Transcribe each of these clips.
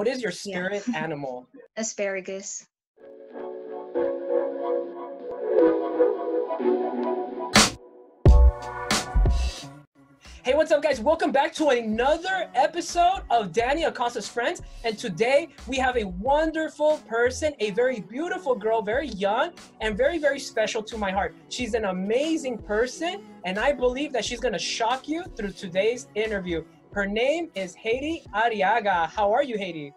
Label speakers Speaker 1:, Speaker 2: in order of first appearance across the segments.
Speaker 1: What is your
Speaker 2: Yeah.
Speaker 1: spirit animal?
Speaker 2: Asparagus.
Speaker 1: Hey, what's up, guys? Welcome back to another episode of Dany Acosta's Friends. And today we have a wonderful person, a very beautiful girl, very young, and very, very special to my heart. She's an amazing person, and I believe that she's going to shock you through today's interview. Her name is Heidy Arreaga. How are you, Heidy?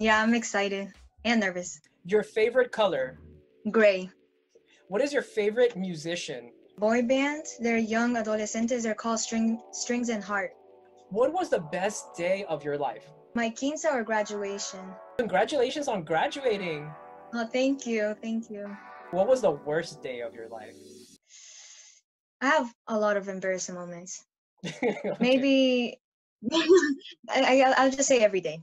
Speaker 2: Yeah, I'm excited and nervous.
Speaker 1: Your favorite color?
Speaker 2: Gray.
Speaker 1: What is your favorite musician?
Speaker 2: Boy band. they're young adolescentes. They're called string, Strings and Heart.
Speaker 1: What was the best day of your life?
Speaker 2: My quince or graduation.
Speaker 1: Congratulations on graduating.
Speaker 2: Oh, thank you. Thank you.
Speaker 1: What was the worst day of your life?
Speaker 2: I have a lot of embarrassing moments.
Speaker 1: Okay.
Speaker 2: Maybe I, I'll just say every day.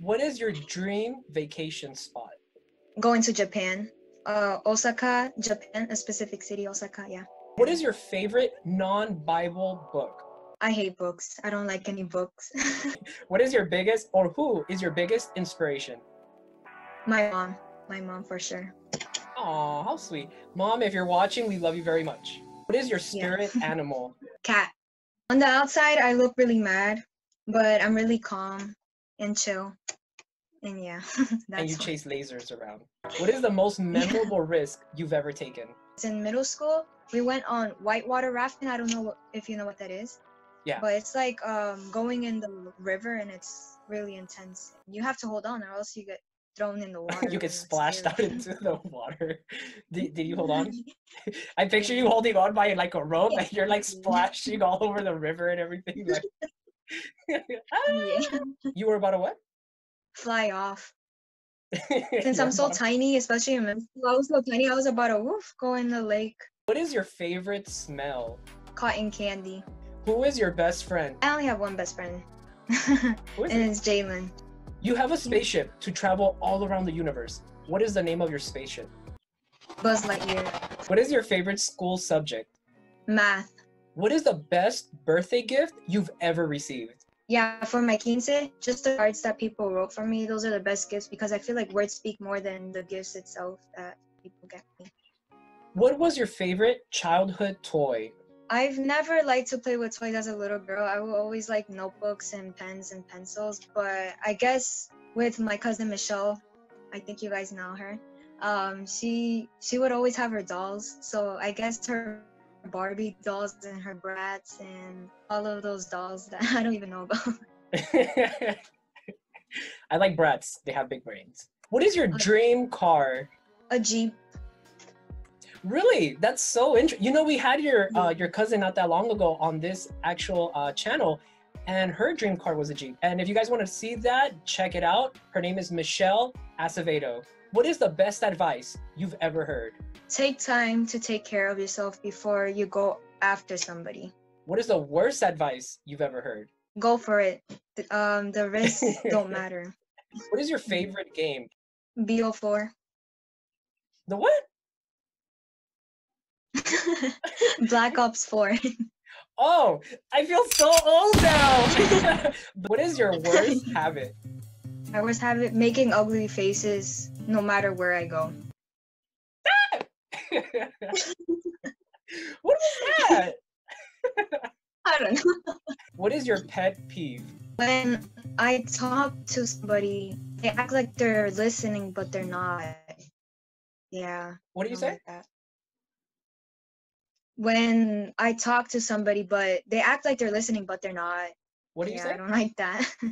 Speaker 1: What is your dream vacation spot?
Speaker 2: Going to Japan. Uh, Osaka, Japan, a specific city, Osaka. Yeah.
Speaker 1: What is your favorite non-Bible book?
Speaker 2: I hate books. I don't like any books.
Speaker 1: What is your biggest or who is your biggest inspiration?
Speaker 2: My mom. My mom for sure.
Speaker 1: Aw, how sweet. Mom, if you're watching, we love you very much. What is your spirit animal?
Speaker 2: Cat. On the outside, I look really mad, but I'm really calm and chill. And yeah, that's
Speaker 1: and you
Speaker 2: why.
Speaker 1: chase lasers around. What is the most memorable risk you've ever taken?
Speaker 2: It's in middle school. We went on whitewater rafting. I don't know what, if you know what that is.
Speaker 1: Yeah.
Speaker 2: But it's like um, going in the river and it's really intense. You have to hold on or else you get thrown in the water.
Speaker 1: you get splashed out into the water. Did, did you hold on? I picture you holding on by like a rope and you're like splashing all over the river and everything. Like, Ah!
Speaker 2: yeah.
Speaker 1: You were about a what?
Speaker 2: Fly off. Since I'm so tiny, especially in I was so tiny, I was about to woof, go in the lake.
Speaker 1: What is your favorite smell?
Speaker 2: Cotton candy.
Speaker 1: Who is your best friend?
Speaker 2: I only have one best friend. And
Speaker 1: it?
Speaker 2: it's Jalen.
Speaker 1: You have a spaceship to travel all around the universe. What is the name of your spaceship?
Speaker 2: Buzz Lightyear.
Speaker 1: What is your favorite school subject?
Speaker 2: Math.
Speaker 1: What is the best birthday gift you've ever received?
Speaker 2: Yeah, for my quince, just the cards that people wrote for me, those are the best gifts because I feel like words speak more than the gifts itself that people get me.
Speaker 1: What was your favorite childhood toy?
Speaker 2: I've never liked to play with toys as a little girl. I will always like notebooks and pens and pencils, but I guess with my cousin Michelle, I think you guys know her. Um, she she would always have her dolls, so I guess her Barbie dolls and her brats and all of those dolls that I don't even know about.
Speaker 1: I like brats. They have big brains. What is your dream car?
Speaker 2: A Jeep.
Speaker 1: Really? That's so interesting. You know, we had your uh, your cousin not that long ago on this actual uh, channel, and her dream car was a Jeep. And if you guys want to see that, check it out. Her name is Michelle Acevedo. What is the best advice you've ever heard?
Speaker 2: Take time to take care of yourself before you go after somebody.
Speaker 1: What is the worst advice you've ever heard?
Speaker 2: Go for it. The- Um, the risks don't matter.
Speaker 1: What is your favorite game?
Speaker 2: BO4.
Speaker 1: The what?
Speaker 2: Black Ops 4.
Speaker 1: Oh, I feel so old now. what is your worst habit?
Speaker 2: I always have it making ugly faces no matter where I go.
Speaker 1: what is that?
Speaker 2: I don't know.
Speaker 1: What is your pet peeve?
Speaker 2: When I talk to somebody, they act like they're listening, but they're not. Yeah.
Speaker 1: What do you say?
Speaker 2: like. When I talk to somebody, but they act like they're listening, but they're not.
Speaker 1: What do you
Speaker 2: yeah,
Speaker 1: say?
Speaker 2: I don't like that.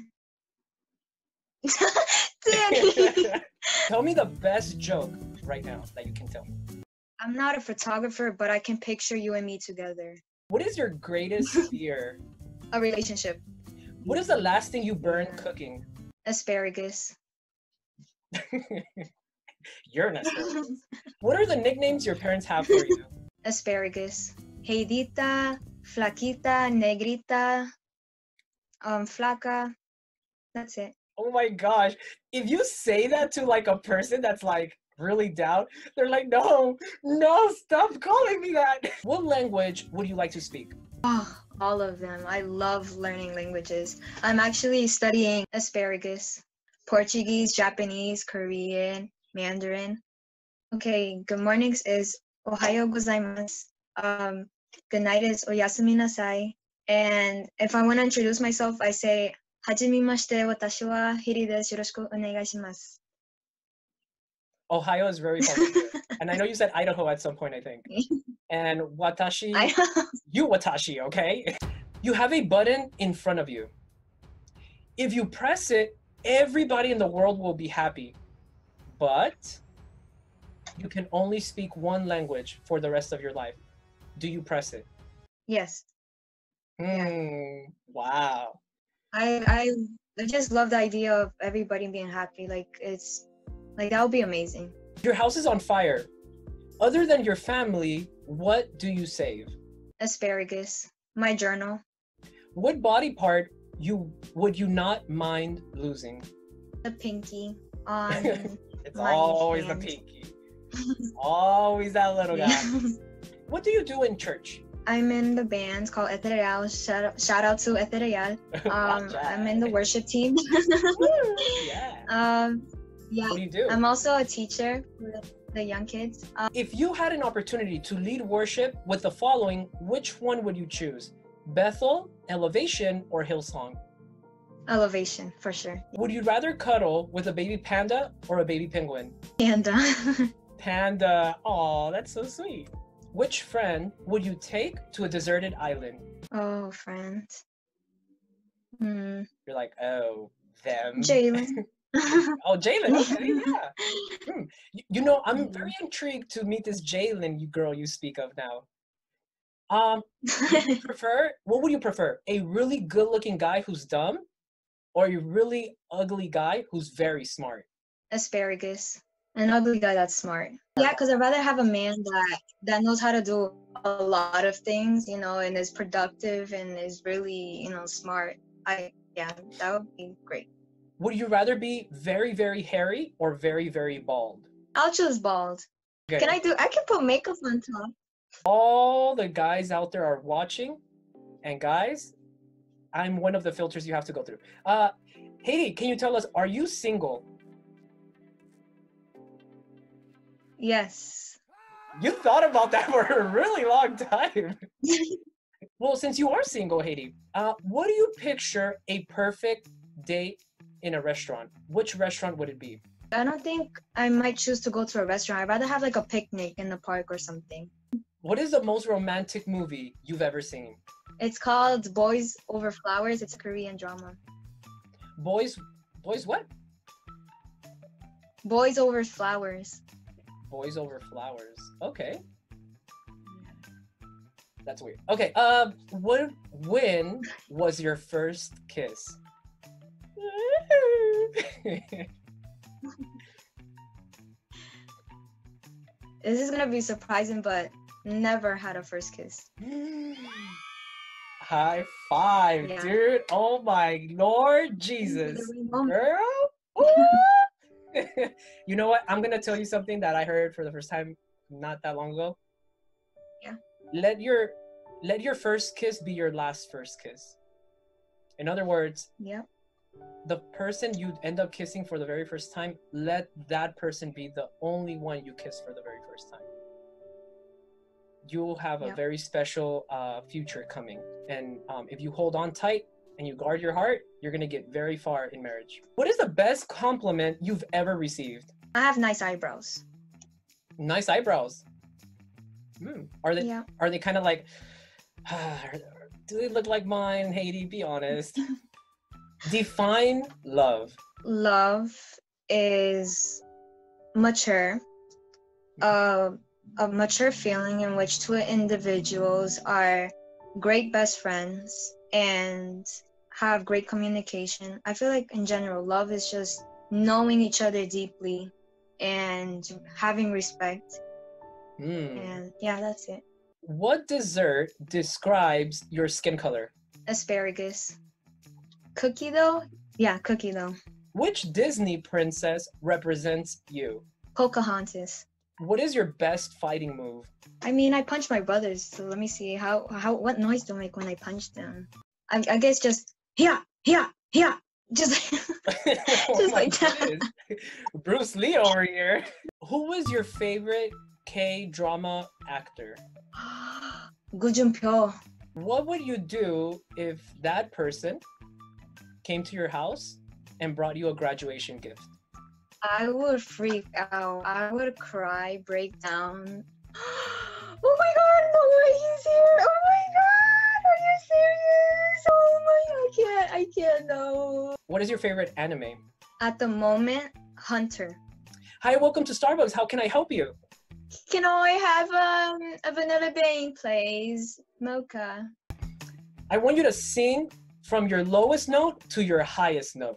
Speaker 1: Tell me the best joke right now that you can tell me.
Speaker 2: I'm not a photographer, but I can picture you and me together.
Speaker 1: What is your greatest fear?
Speaker 2: A relationship.
Speaker 1: What is the last thing you burned cooking?
Speaker 2: Asparagus.
Speaker 1: You're an asparagus. What are the nicknames your parents have for you?
Speaker 2: Asparagus. Heidita, flaquita, negrita, um, flaca. That's it.
Speaker 1: Oh my gosh. If you say that to like a person that's like really down, they're like, no, no, stop calling me that. What language would you like to speak?
Speaker 2: Oh, all of them. I love learning languages. I'm actually studying asparagus, Portuguese, Japanese, Korean, Mandarin. Okay, good mornings is Ohayo gozaimasu. Um, good night is Oyasumi nasai. And if I want to introduce myself, I say Hajimimashite, watashi wa Hiri desu. Yoroshiku onegai shimasu.
Speaker 1: Ohio is very do. and I know you said Idaho at some point, I think. And watashi, you watashi, okay? You have a button in front of you. If you press it, everybody in the world will be happy. But you can only speak one language for the rest of your life. Do you press it?
Speaker 2: yes.
Speaker 1: Hmm. Wow.
Speaker 2: I I I just love the idea of everybody being happy. Like it's like that would be amazing.
Speaker 1: Your house is on fire. Other than your family, what do you save?
Speaker 2: Asparagus. My journal.
Speaker 1: What body part you would you not mind losing?
Speaker 2: The pinky on
Speaker 1: It's always the pinky. always that little guy.
Speaker 2: Yeah.
Speaker 1: What do you do in church?
Speaker 2: I'm in the band called Ethereal. Shout out, shout out to Ethereal. Um, I'm in the worship team.
Speaker 1: yeah.
Speaker 2: um, yeah.
Speaker 1: What do you do?
Speaker 2: I'm also a teacher for the young kids. Um,
Speaker 1: if you had an opportunity to lead worship with the following, which one would you choose? Bethel, Elevation, or Hillsong?
Speaker 2: elevation for sure.
Speaker 1: Would you rather cuddle with a baby panda or a baby penguin?
Speaker 2: And uh,
Speaker 1: Panda. Oh, that's so sweet. Which friend would you take to a deserted island?
Speaker 2: oh, friends. Hmm.
Speaker 1: You're like, oh, them.
Speaker 2: Jalen.
Speaker 1: Oh, Jalen. Okay, yeah. Hmm. You, you know, I'm
Speaker 2: Mhm.
Speaker 1: very intrigued to meet this Jalen you girl you speak of now. Um, would you prefer what would you prefer? A really good-looking guy who's dumb, or a really ugly guy who's very smart?
Speaker 2: Asparagus. An ugly guy that's smart. Yeah, because I'd rather have a man that that knows how to do a lot of things, you know, and is productive and is really, you know, smart. I yeah, that would be great.
Speaker 1: Would you rather be very, very hairy or very, very bald?
Speaker 2: I'll choose bald.
Speaker 1: Okay.
Speaker 2: Can I do? I can put makeup on top.
Speaker 1: all the guys out there are watching and guys i'm one of the filters you have to go through uh Heidy, can you tell us are you single
Speaker 2: Yes.
Speaker 1: you thought about that for a really long time well since you are single Heidy, uh what do you picture a perfect date in a restaurant which restaurant would it be
Speaker 2: I don't think I might choose to go to a restaurant. I'd rather have like a picnic in the park or something.
Speaker 1: what is the most romantic movie you've ever seen
Speaker 2: It's called Boys Over Flowers. It's a Korean drama.
Speaker 1: boys boys what
Speaker 2: Boys Over Flowers.
Speaker 1: Boys over flowers. Okay. That's weird. Okay. Um. What? When was your first kiss?
Speaker 2: This is gonna be surprising, but never had a first kiss.
Speaker 1: High five,
Speaker 2: Yeah.
Speaker 1: dude! Oh my Lord Jesus, girl! You know what? I'm gonna tell you something that I heard for the first time not that long ago.
Speaker 2: Yeah.
Speaker 1: Let your let your first kiss be your last first kiss. In other words,
Speaker 2: Yeah.
Speaker 1: the person you end up kissing for the very first time, let that person be the only one you kiss for the very first time. You'll have a
Speaker 2: Yeah.
Speaker 1: very special uh, future coming. And um, if you hold on tight and you guard your heart, you're going to get very far in marriage. What is the best compliment you've ever received?
Speaker 2: I have nice eyebrows.
Speaker 1: Nice eyebrows. Hmm. Are they
Speaker 2: Yeah.
Speaker 1: are they kind of like do they look like mine, Heidy? Be honest. Define love.
Speaker 2: Love is mature. Uh, a mature feeling in which two individuals are great best friends and have great communication. I feel like in general, love is just knowing each other deeply and having respect.
Speaker 1: Hmm.
Speaker 2: And yeah, that's it.
Speaker 1: What dessert describes your skin color?
Speaker 2: Asparagus. Cookie though? Yeah, cookie though.
Speaker 1: Which Disney princess represents you?
Speaker 2: Pocahontas.
Speaker 1: What is your best fighting move?
Speaker 2: I mean, I punch my brothers, so let me see how how what noise do I make when I punch them. I, I guess just here, here, here. Just, just
Speaker 1: oh
Speaker 2: like that.
Speaker 1: Bruce Lee over here. Who was your favorite K drama actor?
Speaker 2: Gu Junpyo.
Speaker 1: What would you do if that person came to your house and brought you a graduation gift?
Speaker 2: I would freak out. I would cry, break down. oh my god, no way he's here. Oh my god serious? Oh my I can't, I can't no.
Speaker 1: What is your favorite anime?
Speaker 2: At the moment, Hunter.
Speaker 1: Hi, welcome to Starbucks. How can I help you?
Speaker 2: Can I have um, a vanilla bean, please? Mocha.
Speaker 1: I want you to sing from your lowest note to your highest note.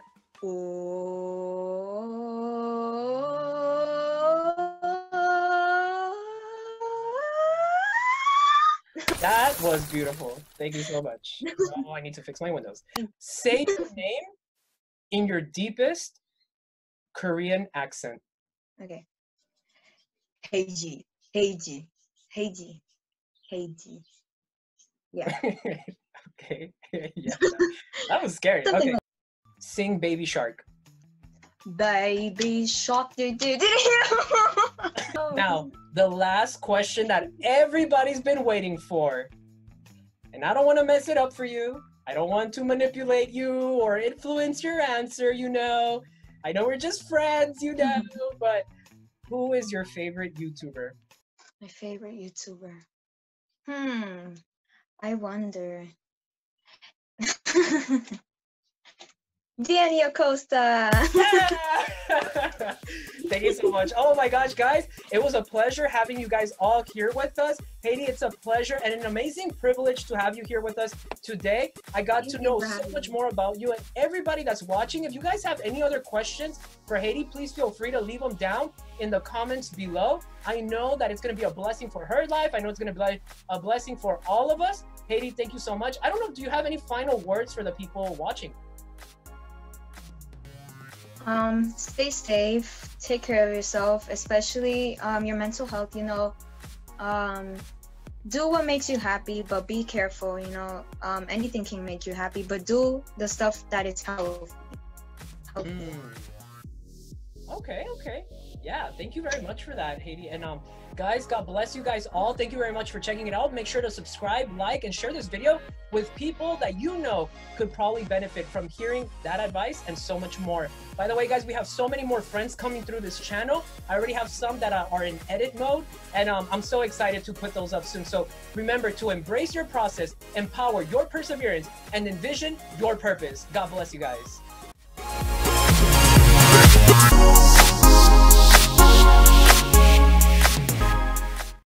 Speaker 1: That was beautiful. Thank you so much. Oh, I need to fix my windows. Say your name in your deepest Korean accent.
Speaker 2: Okay. Heiji, Heiji, Heiji, Heiji. Yeah.
Speaker 1: okay. yeah. That was scary. Okay. Sing Baby Shark.
Speaker 2: Baby shark, Did do do do.
Speaker 1: Now, the last question that everybody's been waiting for. And I don't want to mess it up for you. I don't want to manipulate you or influence your answer, you know. I know we're just friends, you know, but who is your favorite YouTuber?
Speaker 2: My favorite YouTuber. Hmm. I wonder. Dany Acosta.
Speaker 1: Thank you so much. Oh my gosh, guys, it was a pleasure having you guys all here with us. Heidy, it's a pleasure and an amazing privilege to have you here with us today. I got
Speaker 2: Thank
Speaker 1: to know so much more about you and everybody that's watching. If you guys have any other questions for Heidy, please feel free to leave them down in the comments below. I know that it's going to be a blessing for her life. I know it's going to be like a blessing for all of us. Heidy, thank you so much. I don't know, do you have any final words for the people watching?
Speaker 2: Um, stay safe. Take care of yourself, especially um, your mental health. You know, um, do what makes you happy, but be careful. You know, um, anything can make you happy, but do the stuff that is healthy.
Speaker 1: Mm. Okay, okay. Yeah, thank you very much for that, Heidy. And um, guys, God bless you guys all. Thank you very much for checking it out. Make sure to subscribe, like, and share this video with people that you know could probably benefit from hearing that advice and so much more. By the way, guys, we have so many more friends coming through this channel. I already have some that are in edit mode, and um, I'm so excited to put those up soon. So remember to embrace your process, empower your perseverance, and envision your purpose. God bless you guys.